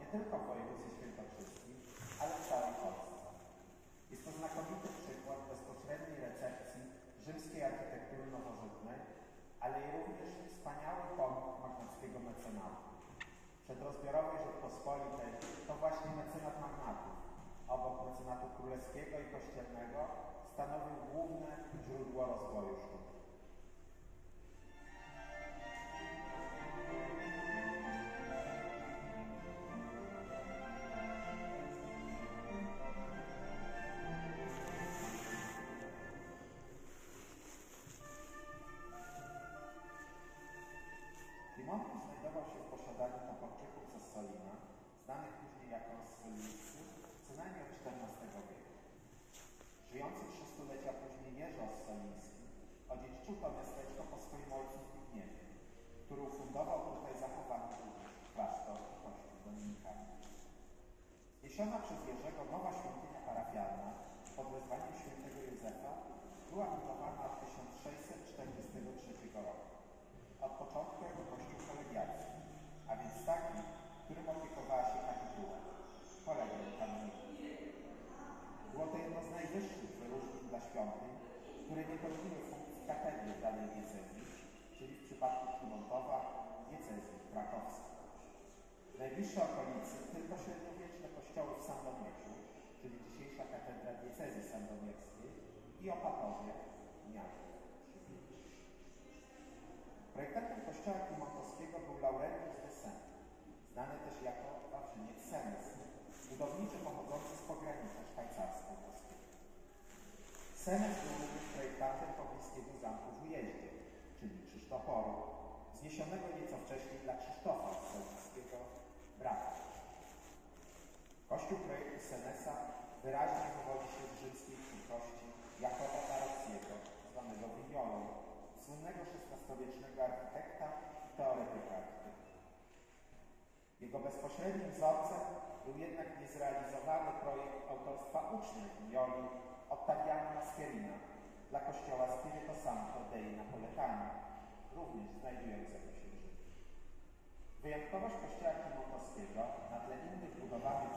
nie tylko w województwie świętokrzyskim, ale w całej Polsce. Jest to znakomity przykład bezpośredniej recepcji rzymskiej architektury nowożytnej, ale i również wspaniały pomnik magnackiego mecenatu. Przedrozbiorowej Rzeczpospolitej to właśnie mecenat magnatów, obok mecenatu królewskiego i kościelnego, stanowił główne źródło rozwoju sztuki. Zniesiona przez Jerzego nowa świątynia parafialna pod wezwaniem świętego Józefa była budowana od 1643 roku. Od początku jako kościół kolegialski, a więc taki, którym opiekowała się kapituła, kolegium kanoników. Było to jedno z najwyższych wyróżnień dla świątyń, które nie pełniły funkcji katedry w danej diecezji, czyli w przypadku Klimontowa diecezji krakowskiej. W najbliższej okolicy tylko średniowieczne diecezji sandomierskiej i Opatowie, miasto. Projektantem kościoła Klimontowskiego był Laurentius de Sen, znany też jako Wawrzyniec Senes, budowniczy pochodzący z pogranicza szwajcarsko-włoskiego. Senes był również projektantem pobliskiego zamku w Ujeździe, czyli Krzysztoforu, zniesionego nieco wcześniej dla Krzysztofa Solickiego brata. Kościół projektu Senesa wyraźnie wywodzi się z rzymskiej twórczości Jakoba Tarockiego, zwanego Vignolą, słynnego XVI-wiecznego architekta i teoretyka. Jego bezpośrednim wzorcem był jednak niezrealizowany projekt autorstwa ucznia Vignoli Ottaviano Mascherina dla kościoła Spirito Santo dei Napoletani, również znajdującego się w Rzymie. Wyjątkowość kościoła Klimontowskiego na tle innych budowanych